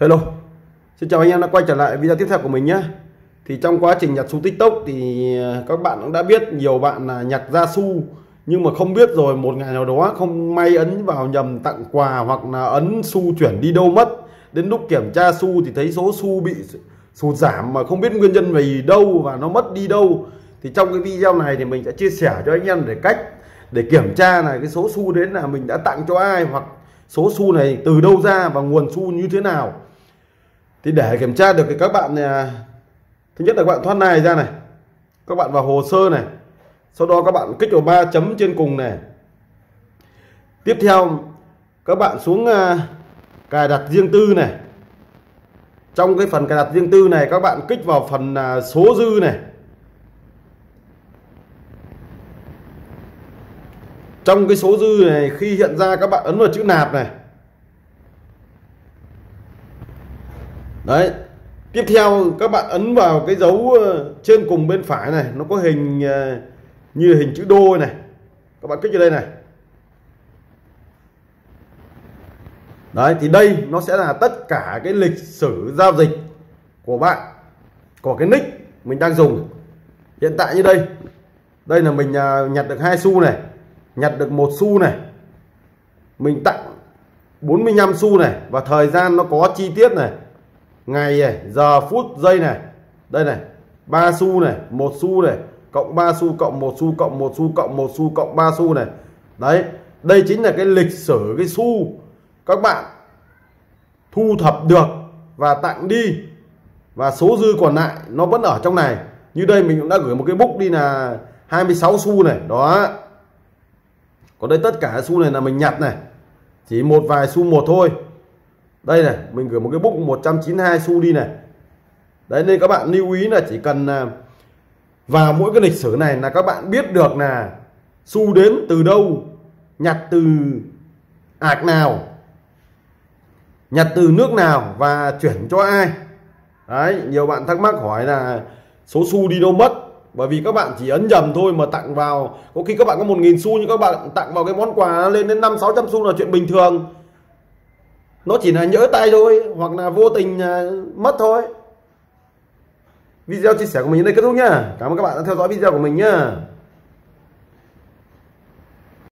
Hello. Xin chào anh em đã quay trở lại video tiếp theo của mình nhé. Thì trong quá trình nhặt xu tiktok thì à, các bạn cũng đã biết nhiều bạn là nhặt ra xu Nhưng mà không biết rồi một ngày nào đó không may ấn vào nhầm tặng quà hoặc là ấn xu chuyển đi đâu mất. Đến lúc kiểm tra xu thì thấy số xu bị sụt giảm mà không biết nguyên nhân vì đâu và nó mất đi đâu. Thì trong cái video này thì mình sẽ chia sẻ cho anh em để cách để kiểm tra là cái số xu đến là mình đã tặng cho ai hoặc số xu này từ đâu ra và nguồn xu như thế nào thì để kiểm tra được thì các bạn à, thứ nhất là các bạn thoát này ra này, các bạn vào hồ sơ này, sau đó các bạn kích vào ba chấm trên cùng này. Tiếp theo, các bạn xuống à, cài đặt riêng tư này. Trong cái phần cài đặt riêng tư này, các bạn kích vào phần à, số dư này. Trong cái số dư này, khi hiện ra các bạn ấn vào chữ nạp này đấy. Tiếp theo, các bạn ấn vào cái dấu ờ, trên cùng bên phải này, nó có hình ờ, như hình chữ đôi này. Các bạn kích vào đây này. Đấy, thì đây nó sẽ là tất cả cái lịch sử giao dịch của bạn, của cái nick mình đang dùng. Hiện tại như đây. Đây là mình ờ, nhặt được hai xu này, nhặt được một xu này. Mình tặng 45 xu này và thời gian nó có chi tiết này ngày này, giờ phút giây này. Đây này, ba xu này, một xu này, cộng 3 xu cộng một xu cộng một xu cộng một xu cộng 3 xu này. Đấy, đây chính là cái lịch sử, cái xu. Các bạn thu thập được và tặng đi. Và số dư còn lại nó vẫn ở trong này. Như đây mình cũng đã gửi một cái book đi là 26 xu này. Đó. Còn đây tất cả xu này là mình nhặt này. Chỉ một vài xu một thôi đây này, mình gửi một cái book 192 xu đi này. Đấy, nên các bạn lưu ý là chỉ cần à, vào mỗi cái lịch sử này là các bạn biết được là xu đến từ đâu, nhặt từ ạc nào, nhặt từ nước nào và chuyển cho ai. Đấy, nhiều bạn thắc mắc hỏi là số xu đi đâu mất? Bởi vì các bạn chỉ ấn nhầm thôi mà tặng vào, có khi các bạn có một nghìn xu nhưng các bạn tặng vào cái món quà lên đến năm sáu trăm xu là chuyện bình thường nó chỉ là nhỡ tay thôi, hoặc là vô tình à, mất thôi. Video chia sẻ của mình đến đây kết thúc nhá. Cảm ơn các bạn đã theo dõi video của mình nhá.